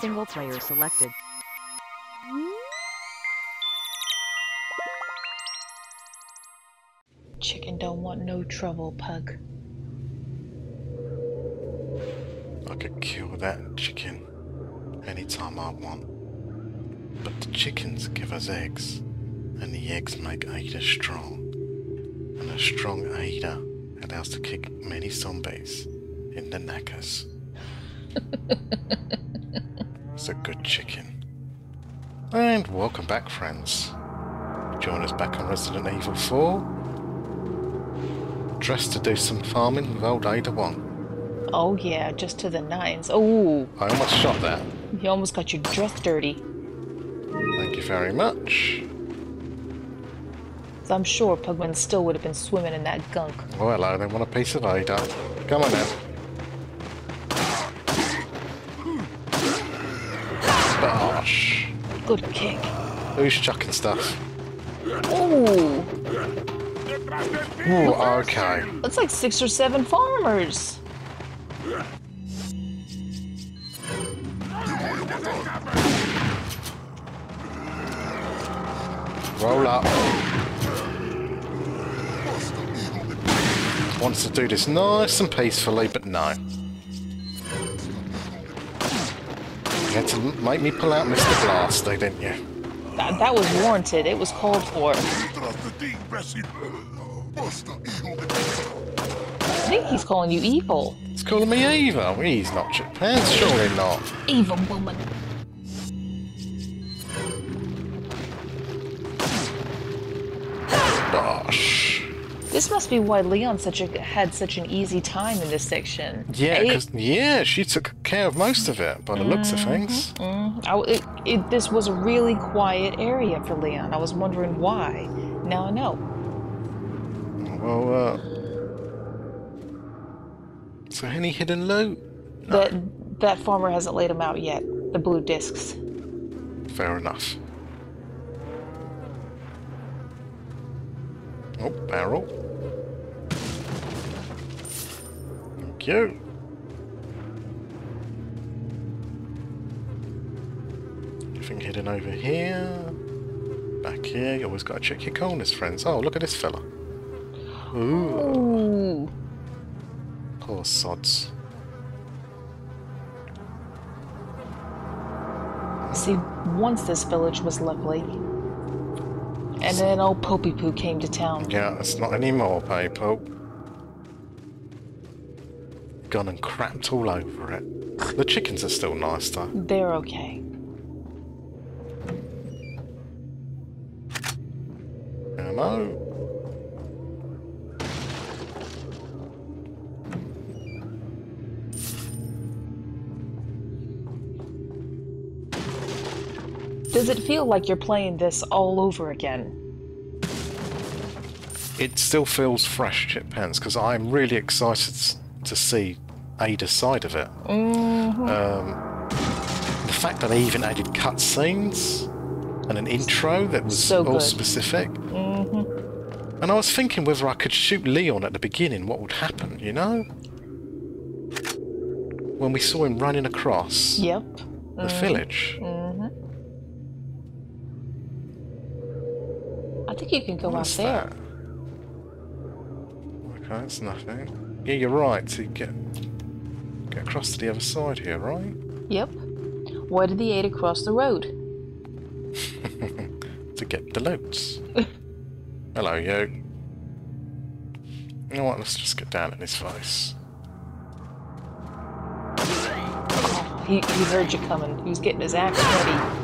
Single player selected. Chicken don't want no trouble, Pug. I could kill that chicken anytime I want. But the chickens give us eggs, and the eggs make Ada strong. And a strong Ada allows to kick many zombies in the knackers. it's a good chicken. And welcome back, friends. Join us back on Resident Evil 4. Dressed to do some farming with old Ada Wong. Oh yeah, just to the nines. Oh, I almost shot that. you almost got your dress dirty. Thank you very much. I'm sure Pugman still would have been swimming in that gunk. Well, I don't want a piece of Ada. Come on then. Who's chucking stuff? Ooh, Ooh, okay. that's like six or seven farmers. Roll up. Wants to do this nice and peacefully, but no. You had to make me pull out Mr. Blaster, didn't you? That, that was warranted. It was called for. I think he's calling you evil. It's calling me evil. He's not Chip Pants, surely not. Evil woman. This must be why Leon such a, had such an easy time in this section. Yeah, Eh, 'cause- yeah, she took care of most of it by the looks of things. mm, I- it, it, this was a really quiet area for Leon. I was wondering why. Now I know. Well, uh. So, any hidden loot? That that farmer hasn't laid them out yet. The blue discs. Fair enough. Oh, barrel. Thank you. Anything hidden over here? Back here, you always gotta check your corners, friends. Oh, look at this fella. Ooh, Ooh. poor sods. See, once this village was lovely. And then old Popey Poo came to town. Yeah, it's not anymore, Papo. Gone and crapped all over it. The chickens are still nice, though. They're okay. Ammo. Does it feel like you're playing this all over again? It still feels fresh, Chip Pants, because I'm really excited to see Ada's side of it. Mm-hmm. Um, the fact that they even added cutscenes and an intro that was So all specific. Mm-hmm. And I was thinking whether I could shoot Leon at the beginning, what would happen, you know? When we saw him running across Yep. the mm-hmm. village. I think you can go What's out there. that? Okay, it's nothing. Yeah, you're right. To get get across to the other side here, right? Yep. Why did the aid across the road? To get the loads. Hello, you. You know what? Let's just get down in his face. He, he heard you coming. He was getting his axe ready.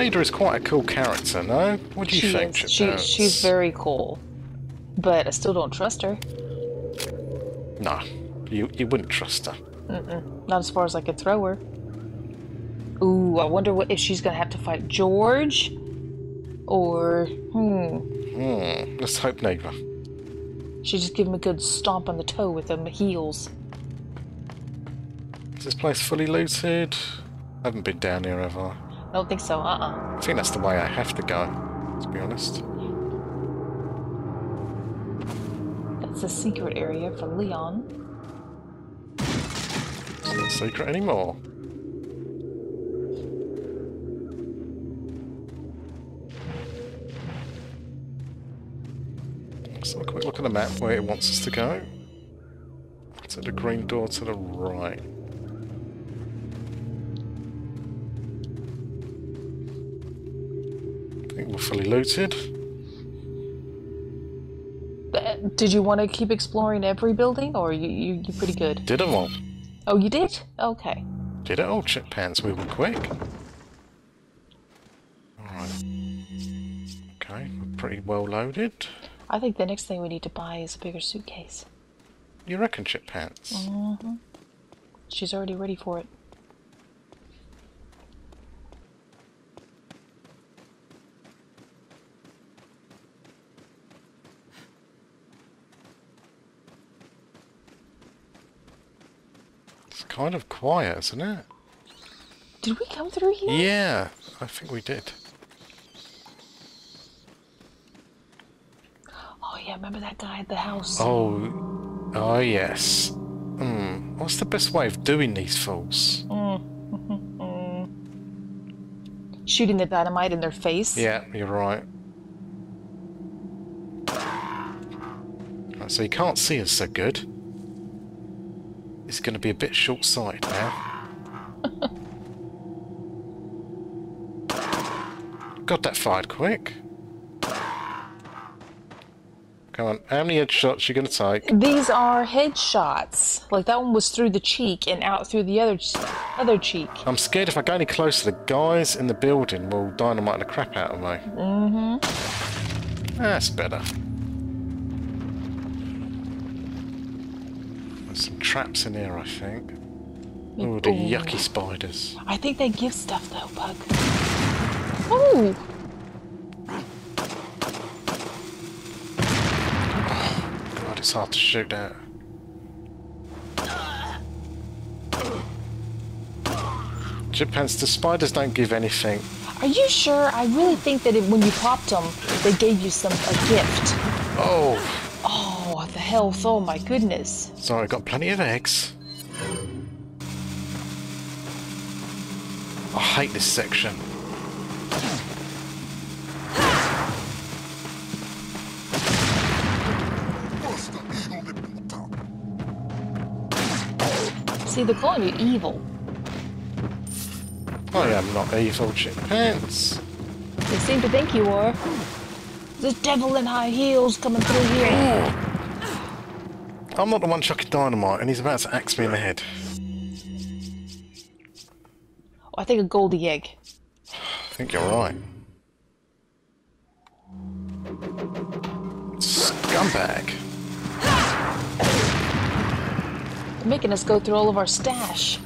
Ada is quite a cool character, no? What do you She think? is. She, she's very cool. But I still don't trust her. No, you you wouldn't trust her. Not as far as I could throw her. Ooh, I wonder what if she's gonna have to fight George, or hmm, Hmm. Let's hope neither. she just give him a good stomp on the toe with them heels. Is this place fully looted? I haven't been down here, have I? Don't think so. Uh uh I think that's the way I have to go, to be honest. That's the secret area for Leon. It's not secret anymore. Let's have a quick look at the map where it wants us to go. To the green door to the right. Fully looted. Uh, Did you want to keep exploring every building, or you you you pretty good? Did it all. Oh, you did? Okay. Did it all, chip pants. We were quick. Alright. Okay, we're pretty well loaded. I think the next thing we need to buy is a bigger suitcase. You reckon, chip pants? Mm-hmm. She's already ready for it. It's kind of quiet, isn't it? Did we come through here? Yeah, I think we did. Oh yeah, remember that guy at the house? Oh, oh yes. Hmm. What's the best way of doing these fools? Shooting the dynamite in their face? Yeah, you're right. Right, so he can't see us so good. He's going to be a bit short-sighted now. Got that fired quick. Come on, how many headshots are you going to take? These are headshots. Like that one was through the cheek and out through the other other cheek. I'm scared if I go any closer, the guys in the building will dynamite the crap out of me. Mm-hmm. That's better. Some traps in here, I think. Oh, the Ooh. yucky spiders. I think they give stuff though, Pug. Ooh! God, it's hard to shoot at. Chip pants, the spiders don't give anything. Are you sure? I really think that it, when you popped them, they gave you some a gift. Oh, Oh, health! Oh my goodness! sorry, I've got plenty of eggs. I hate this section. See, they're calling you evil. I am not evil, chip pants. They seem to think you are. The devil in high heels coming through here. Oh. I'm not the one chucking dynamite, and he's about to axe me in the head. Oh, I think a goldy egg. I think you're right. Scumbag. They're making us go through all of our stash.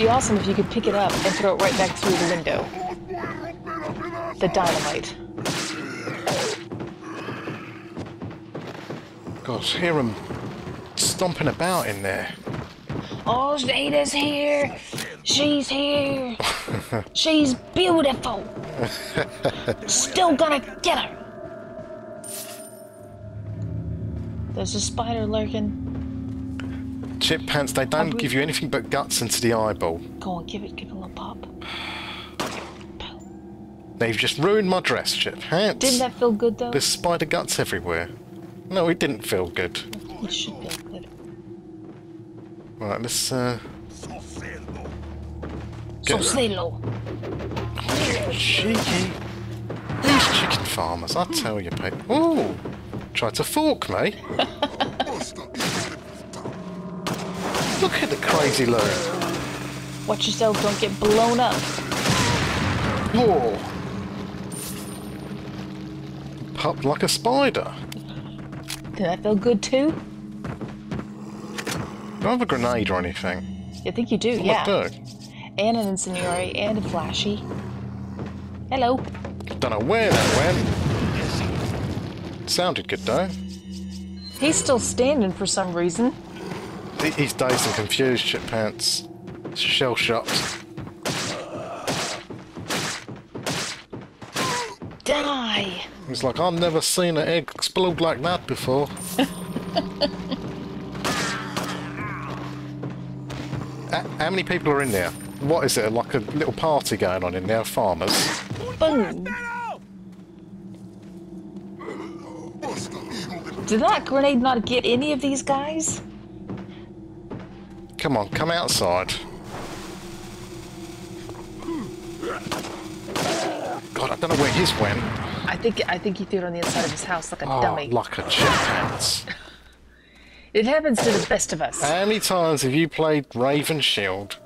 Be awesome if you could pick it up and throw it right back through the window. The dynamite. Gosh, hear him stomping about in there. Oh, Zeta's here. She's here. She's beautiful. Still gonna get her. There's a spider lurking. Chip pants, they don't give you anything but guts into the eyeball. Go on, give it, give it a little pop. They've just ruined my dress, Chip pants. Didn't that feel good though? There's spider guts everywhere. No, it didn't feel good. It should feel good. Right, let's uh So Slilo. cheeky. These chicken farmers, I tell you, Pete. Ooh, tried to fork me. Look at the crazy load. Watch yourself, don't get blown up. Whoa. Popped like a spider. Did that feel good too? Do I have a grenade or anything? I think you do, What yeah. do? And an incendiary and a flashy. Hello. Don't know where that went. Sounded good though. He's still standing for some reason. He- He's dazed and confused, Chip Pants. Shell shocked. Die! He's like, I've never seen an egg explode like that before. How many people are in there? What is it, like a little party going on in there, farmers? Boom! Did that grenade not get any of these guys? Come on, come outside. God, I don't know where his went. I think I think he threw it on the inside of his house like a Oh, dummy. like a jet. It happens to the best of us. How many times have you played Raven Shield?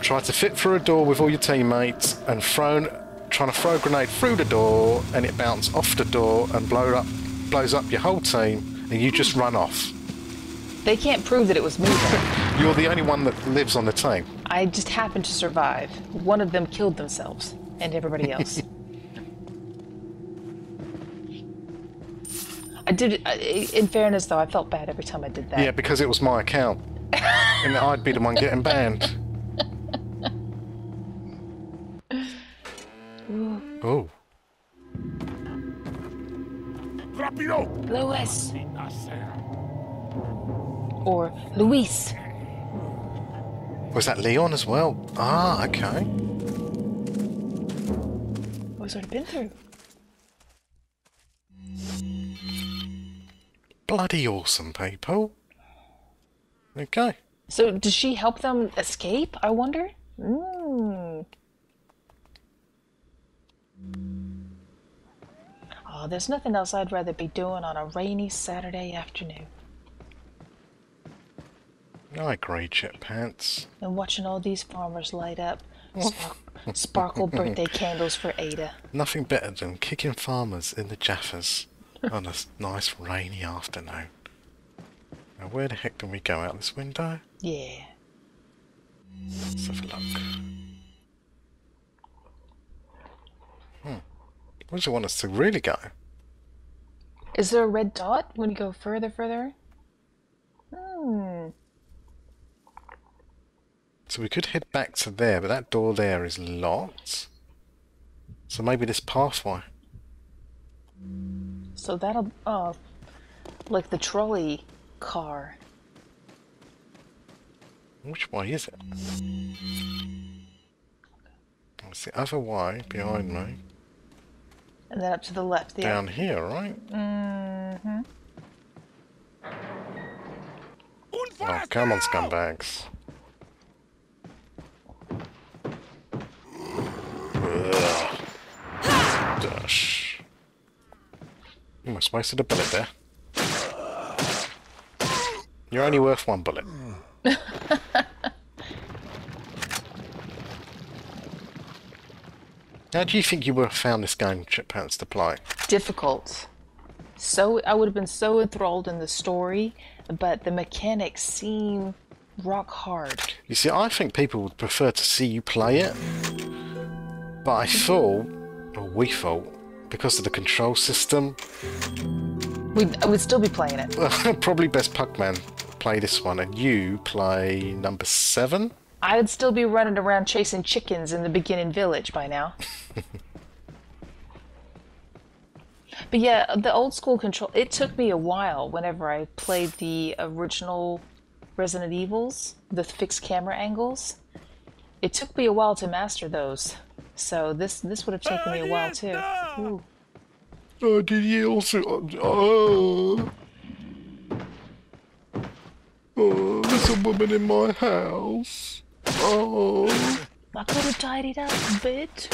Tried to fit through a door with all your teammates and thrown, trying to throw a grenade through the door and it bounced off the door and blow up, blows up your whole team and you just run off. They can't prove that it was me. You're the only one that lives on the team. I just happened to survive. One of them killed themselves, and everybody else. I did. In fairness, though, I felt bad every time I did that. Yeah, because it was my account. and I'd be the one getting banned. Oh, Rápido! Louis or Luis. was that Leon as well? Ah, okay. What's already been through? Bloody awesome, people. Okay. So, does she help them escape? I wonder. Mm. Oh, there's nothing else I'd rather be doing on a rainy Saturday afternoon I agree, Chip Pants. than watching all these farmers light up spark- sparkle birthday candles for Ada. Nothing better than kicking farmers in the jaffers on a nice rainy afternoon. Now, where the heck do we go out this window? Yeah. Let's have a look. Hmm. Where does it want us to really go? Is there a red dot when you go further, further? Hmm. So we could head back to there, but that door there is locked. So maybe this pathway. So that'll, oh, like the trolley car. Which way is it? It's the other way behind me. And then up to the left, yeah. Down here, right? Mm-hmm. Oh, come on, scumbags. Almost wasted a bullet there. You're only worth one bullet. How do you think you would have found this game, Chip Pants, to play? Difficult. So I would have been so enthralled in the story, but the mechanics seem rock hard. You see, I think people would prefer to see you play it. But I thought, or we thought, because of the control system, We'd, I would still be playing it. probably best Pugman play this one and you play number seven. I'd still be running around chasing chickens in the beginning village by now. but yeah, the old school control, it took me a while whenever I played the original Resident Evils, the fixed camera angles. It took me a while to master those. So this this would have oh, taken me a while too. Ooh. Oh, did you also? Oh, oh, there's a woman in my house. Oh, I could have tidied up a bit.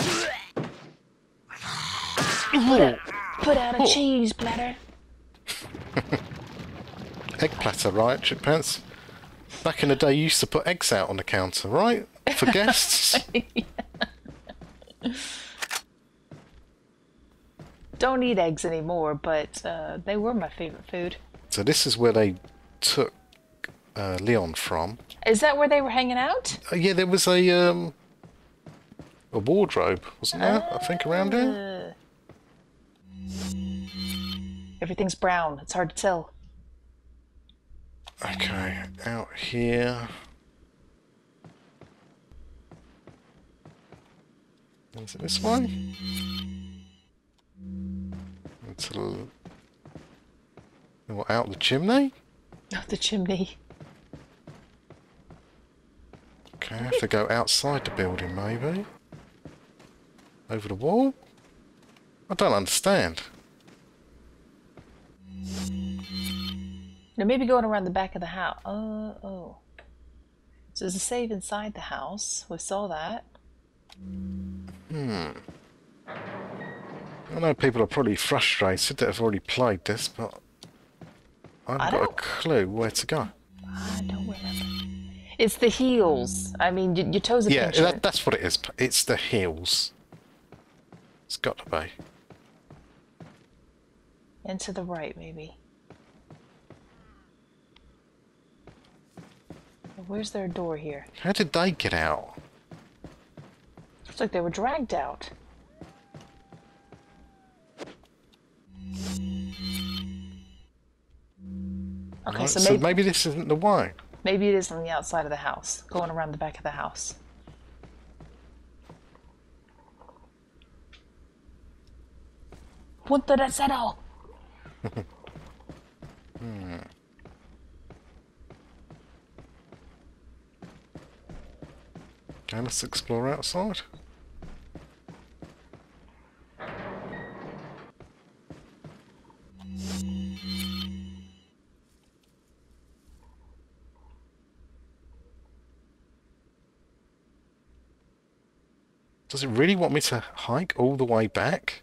oh. Put out a oh. cheese platter. egg platter, right, Chip Pants? Back in the day, you used to put eggs out on the counter, right, for guests. Don't eat eggs anymore, but uh, they were my favorite food. so this is where they took uh, Leon from. Is that where they were hanging out? Uh, yeah, there was a um, a wardrobe, wasn't there? I think around here. Uh, everything's brown. It's hard to tell. Okay, out here. Is it this one? Into the... What, out the chimney? Not the chimney. Okay, I have to go outside the building, maybe. Over the wall? I don't understand. Now maybe going around the back of the house. Uh, oh. So there's a save inside the house. We saw that. Hmm. I know people are probably frustrated that have already played this, but I haven't I got a clue where to go. I don't remember. It's the heels. I mean, y- your toes are Yeah, that, that's what it is. It's the heels. It's got to be. And to the right, maybe. Where's their door here? How did they get out? Looks like they were dragged out. Okay, Right, so, so maybe, maybe this isn't the way. maybe it is on the outside of the house, going around the back of the house. Punta de cero! Hmm. Okay, let's explore outside. Does it really want me to hike all the way back?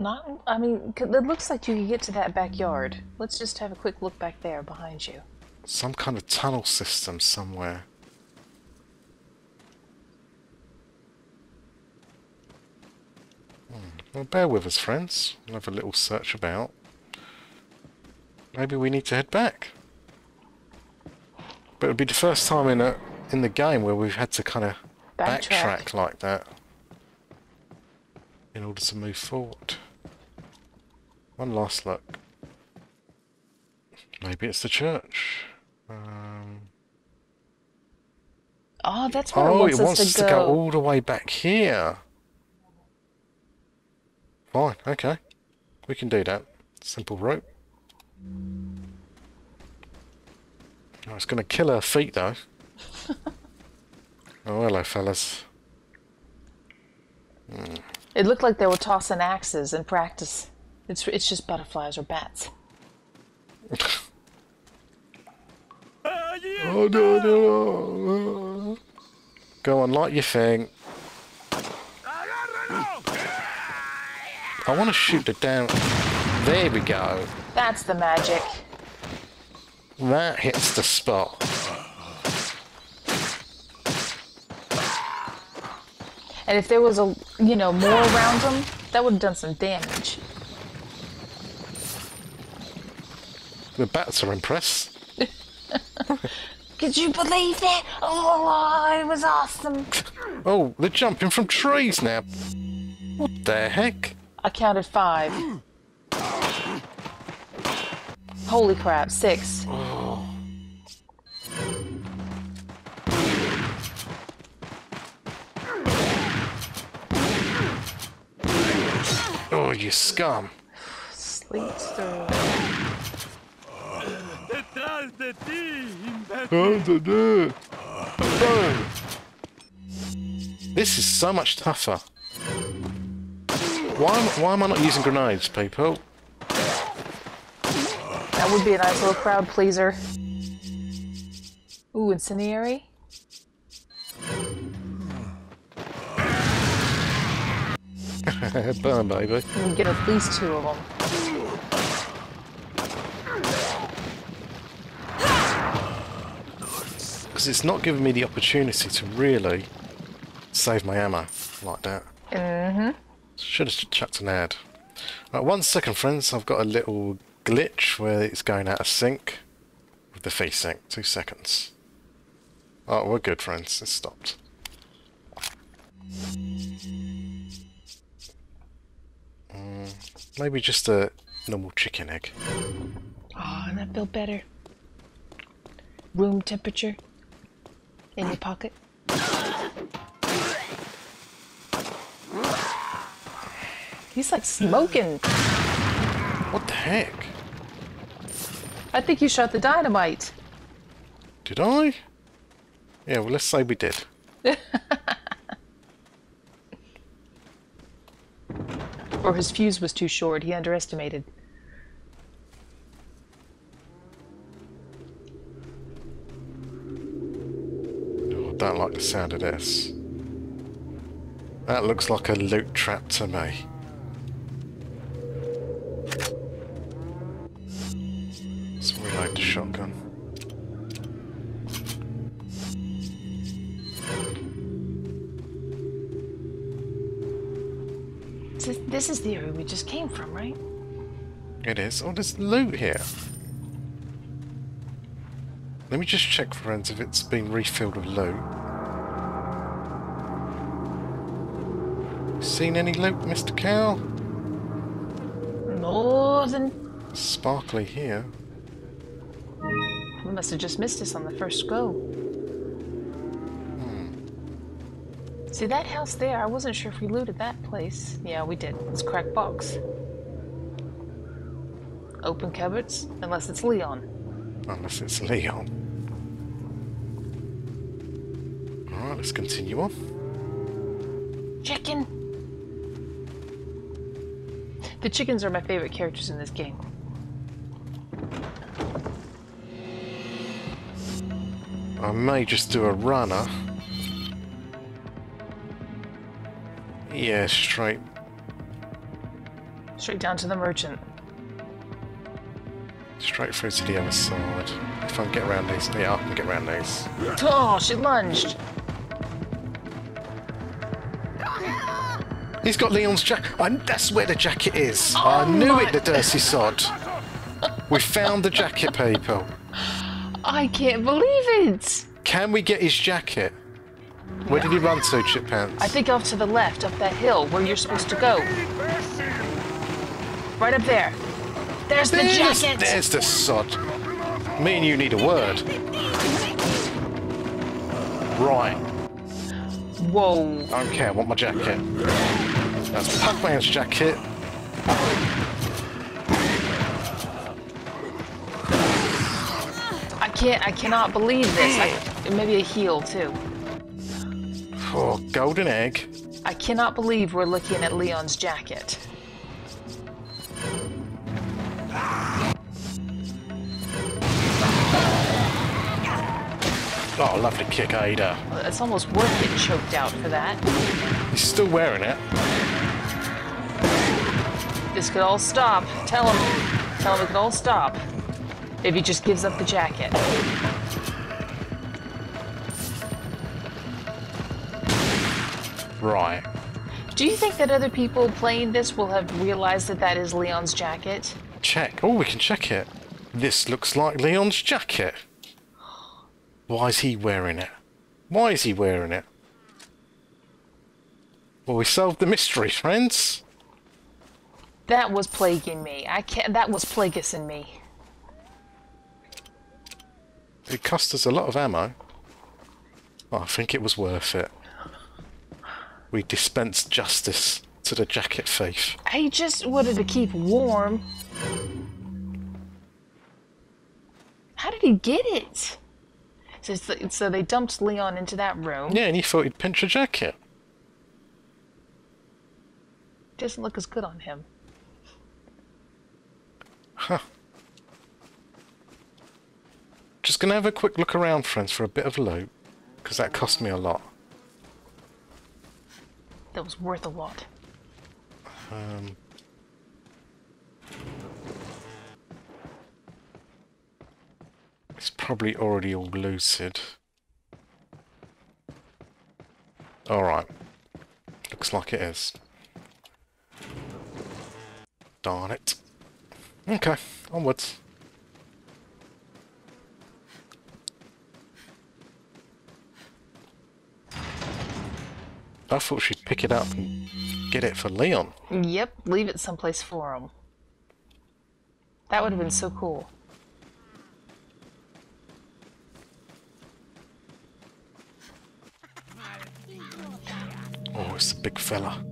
Not, I mean, it looks like you can get to that backyard. Let's just have a quick look back there behind you. Some kind of tunnel system somewhere. Hmm, Well, bear with us, friends. We'll have a little search about. Maybe we need to head back. But it'll be the first time in a in the game where we've had to kind of Backtrack. backtrack like that in order to move forward. One last look. Maybe it's the church. Um, Oh, that's where it oh, wants it us wants to us go. to go all the way back here. Fine, okay. We can do that. Simple rope. Oh, it's going to kill her feet, though. oh, hello, fellas. Hmm. It looked like they were tossing axes in practice. It's it's just butterflies or bats. Oh, no, no, no. Go on, light your thing. I want to shoot it down. There we go. That's the magic. That hits the spot. And if there was a you know more around them, that would have done some damage. The bats are impressed. Could you believe that? Oh, it was awesome. Oh, they're jumping from trees now. What the heck? I counted five. Holy crap, six. Oh, Oh, you scum. Sleeps ¡Detrás de ti. This is so much tougher. Why, am- why am I not using grenades, people? That would be a nice little crowd pleaser. Ooh, incendiary. Burn, baby. You can get at least two of them. Because it's not giving me the opportunity to really save my ammo like that. Mm-hmm. Should have chucked an ad. Right, one second, friends. I've got a little glitch where it's going out of sync with the feed sync. Two seconds. Oh, we're good, friends. It's stopped. Mm, maybe just a normal chicken egg. Oh, and that felt better. Room temperature. In your pocket. He's like smoking. What the heck? I think you shot the dynamite. Did I? Yeah, well, let's say we did. Or his fuse was too short. He underestimated. Oh, don't like the sound of this. That looks like a loot trap to me. Right? It is. Oh, there's loot here. Let me just check, for friends, if it's been refilled with loot. Seen any loot, Mr. Cow? More than Sparkly here. we must have just missed this on the first go. Hmm. See that house there? I wasn't sure if we looted that place. Yeah, we did. It's a cracked box. Open cupboards, unless it's Leon. Unless it's Leon. Alright, let's continue on. Chicken. The chickens are my favorite characters in this game. I may just do a runner. Yeah, straight. Straight down to the merchant. Straight through to the other side. If I can get around these. Yeah, I can get around these. Oh, she lunged. He's got Leon's jacket. And that's where the jacket is. Oh I knew my- it, the dirty sod. We found the jacket, people. I can't believe it. Can we get his jacket? Where did he run to, Chip Pants? I think off to the left, up that hill, where you're supposed to go. Right up there. There's the jacket. there's the sod. Me and you need a word. Right. Whoa. I don't care, I want my jacket. That's Pugman's jacket. I can't. I cannot believe this. I, maybe a heel too. Oh, golden egg. I cannot believe we're looking at Leon's jacket. Oh, lovely kick, Ada. It's almost worth getting choked out for that. He's still wearing it. This could all stop. Tell him. Tell him it could all stop. If he just gives up the jacket. Right. Do you think that other people playing this will have realized that that is Leon's jacket? Check. Oh, we can check it. This looks like Leon's jacket. Why is he wearing it? Why is he wearing it? Well, we solved the mystery, friends. That was plaguing me. I can't. That was Plagas in me. It cost us a lot of ammo. I think it was worth it. We dispensed justice to the jacket thief. I just wanted to keep warm. How did he get it? So, so they dumped Leon into that room. Yeah, and he thought he'd pinch a jacket. Doesn't look as good on him. Huh. Just gonna have a quick look around, friends, for a bit of loot. Because that cost me a lot. That was worth a lot. Um, it's probably already all looted. Alright. Looks like it is. Darn it. Okay, onwards. I thought she'd pick it up and get it for Leon. Yep, leave it someplace for him. That would have been so cool. Big fella.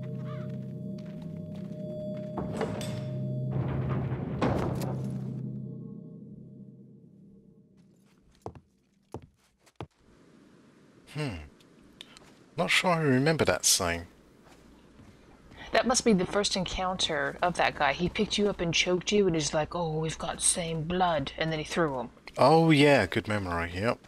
Hmm. Not sure I remember that saying. That must be the first encounter of that guy. He picked you up and choked you, and he's like, "Oh, we've got same blood," and then he threw him. Oh yeah, good memory. Yep.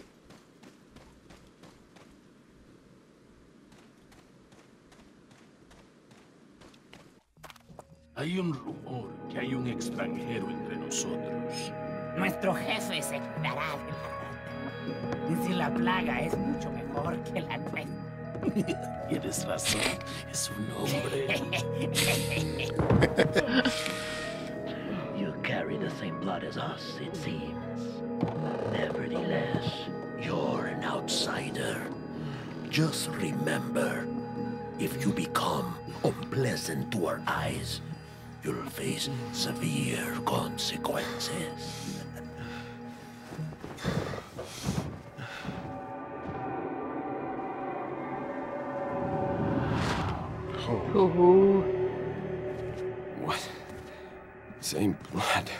You'll face severe consequences. Ooh. What? Same blood.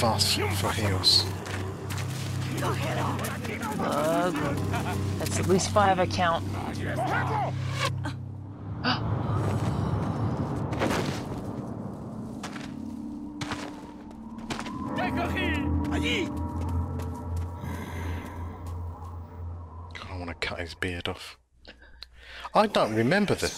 Fast for heels. That's at least five I count. I want to cut his beard off. I don't remember the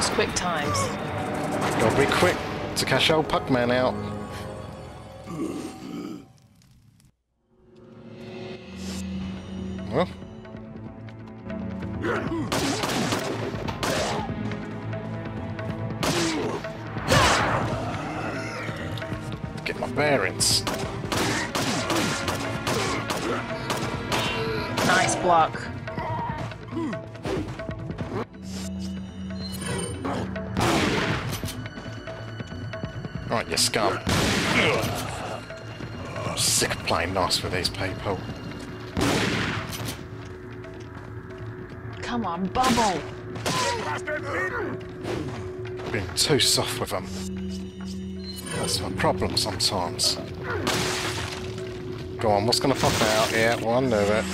those quick times. Gotta be quick to cash old Pugman out. Right, you scum. I'm sick of playing nice with these people. Come on, bubble. Being too soft with them. That's my problem sometimes. Go on, what's gonna pop out? Yeah, well, I knew it.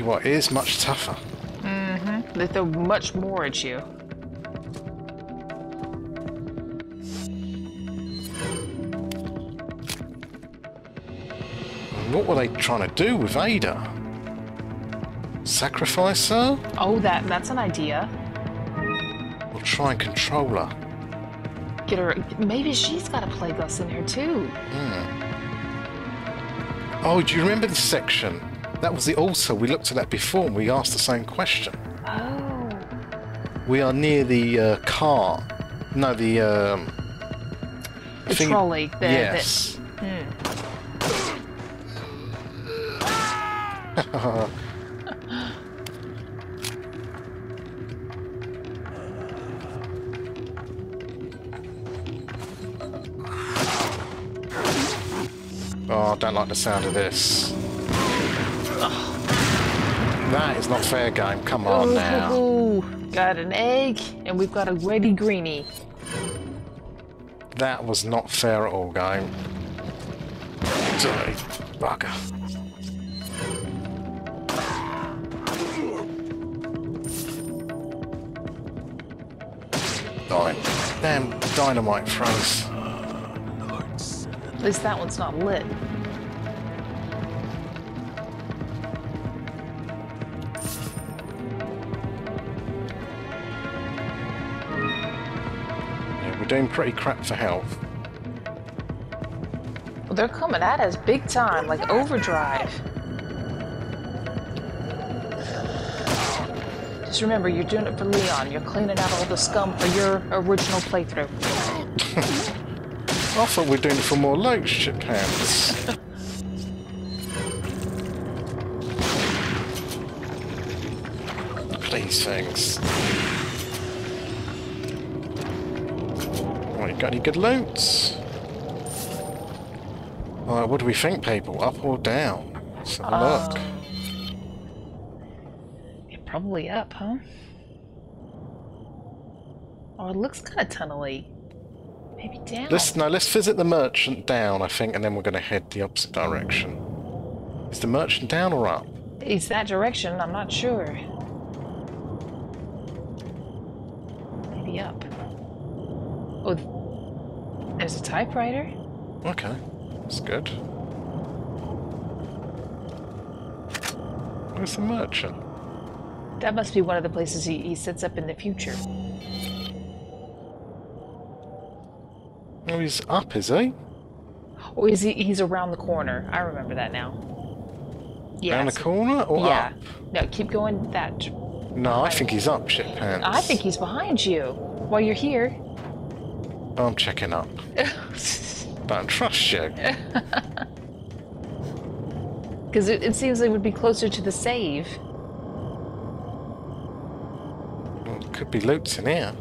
You what, it is much tougher. Mm-hmm. They throw much more at you. What were they trying to do with Ada? Sacrifice her? Oh, that that's an idea. We'll try and control her? Get her. Maybe she's got a Plagas in here too. Hmm. Oh, do you remember the section? That was the altar. We looked at that before and we asked the same question. Oh. We are near the uh, car. No, the. Um, The thing- trolley. The, the- yes. Oh, I don't like the sound of this. That is not fair game. Come on now. Ooh, got an egg, and we've got a ready greenie. That was not fair at all, game. Dirty bugger. Die. Damn dynamite throws. At least that one's not lit. Doing pretty crap for health. Well, they're coming at us big time, like overdrive. Just remember, you're doing it for Leon. You're cleaning out all the scum for your original playthrough. I thought we were doing it for more loot, Chip Pants. Please, thanks. Got any good loots? Alright, uh, what do we think, people? Up or down? Let's have a uh, look. Yeah, probably up, huh? Oh, it looks kind of tunnely. Maybe down. Let's no, let's visit the merchant down, I think, and then we're going to head the opposite direction. Is the merchant down or up? It's that direction. I'm not sure. Maybe up. Oh, th- there's a typewriter. Okay, that's good. Where's the merchant? That must be one of the places he, he sets up in the future. Oh, he's up, is he? Oh, is he? He's around the corner. I remember that now. Yeah. Down the corner or Yeah. up? No, keep going. That. No, I think he's up, shit pants. I think he's behind you. While you're here. I'm checking up. Don't trust you. Because it, it seems it would be closer to the save. Well, Could be loots in here.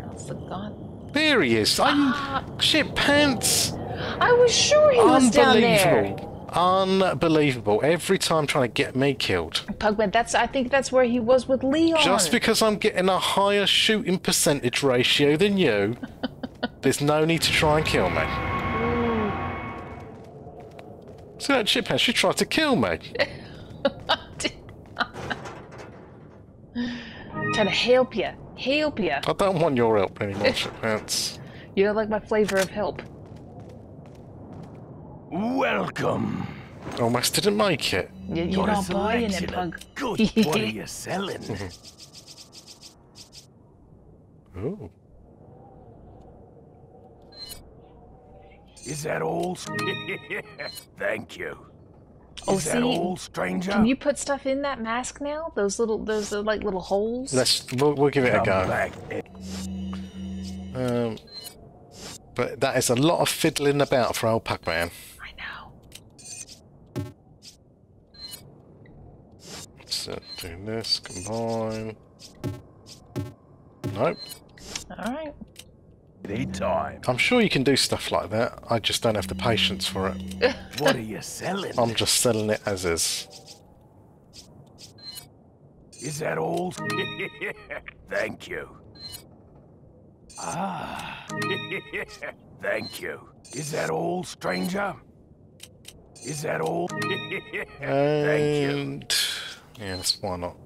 That's the god. There he is. I'm ah. shit pants. I was sure he was down there. Unbelievable. Unbelievable. Every time trying to get me killed. Pugman, that's. I think that's where he was with Leon. Just because I'm getting a higher shooting percentage ratio than you, there's no need to try and kill me. See that chip hand? She tried to kill me. Trying to help you. Help you. I don't want your help anymore, chip. You don't like my flavor of help. Welcome. Almost didn't make it. You, you're Your not buying it, selection Pug. of Good. what are you selling? Ooh. Is that all? Thank you. Oh, Is that see, all, stranger? Can you put stuff in that mask now? Those little, those are like little holes. Let's we'll, we'll give it a go. back. Um, but that is a lot of fiddling about for old Pugman. I know. So do this, combine. Nope. All right. Anytime. I'm sure you can do stuff like that. I just don't have the patience for it. What are you selling? I'm just selling it as is. Is that all? Thank you. Ah. Thank you. Is that all, stranger? Is that all? Thank you. Yes, why not?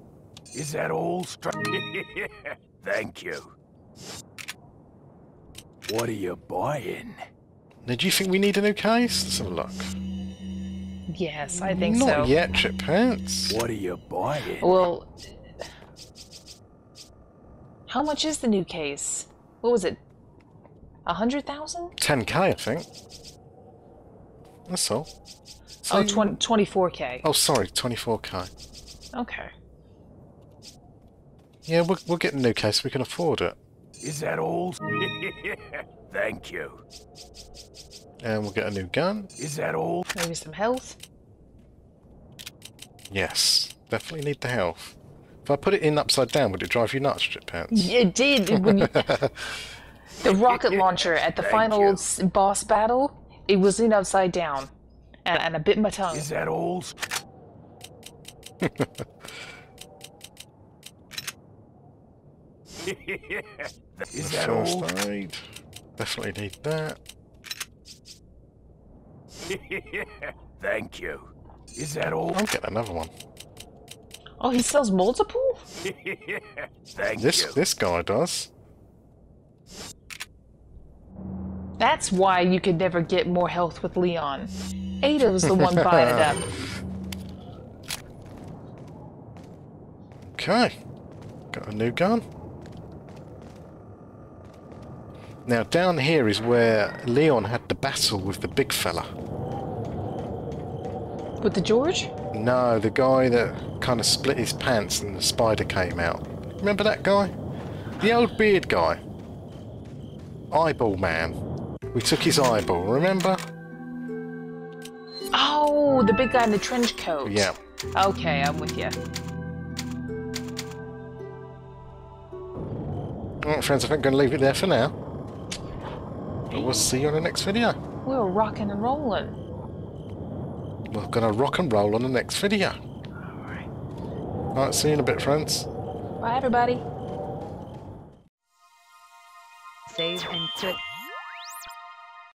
Is that all, stranger? Thank you. What are you buying? Now, do you think we need a new case? Let's have a look. Yes, I think Not so. yet, Chip Pants. What are you buying? Well, how much is the new case? What was it? A hundred thousand? 10k, I think. That's all. Oh, So- 20, 24k. Oh, sorry, 24k. Okay. Yeah, we'll, we'll get a new case. We can afford it. Is that all? Thank you. And we'll get a new gun. Is that all? Maybe some health. Yes, definitely need the health. If I put it in upside down, would it drive you nuts, Chip Pants? It did. The rocket launcher at the Thank final you. boss battle, it was in upside down. And, and I bit my tongue. Is that all? Is that all? Aid. Definitely need that. Thank you. Is that all? I'll get another one. Oh, he sells multiple? Thank This you. this guy does. That's why you could never get more health with Leon. Ada was the one buying it up. Okay. Got a new gun. Now down here is where Leon had the battle with the big fella. With the George? No, the guy that kind of split his pants and the spider came out. Remember that guy? The old beard guy. Eyeball man. We took his eyeball, remember? Oh, the big guy in the trench coat. Yeah. Okay, I'm with you. Alright friends, I think I'm going to leave it there for now. But we'll see you on the next video. We were rocking and rolling. We're going to rock and roll on the next video. Alright. Alright, see you in a bit friends. Bye, everybody. Save and quit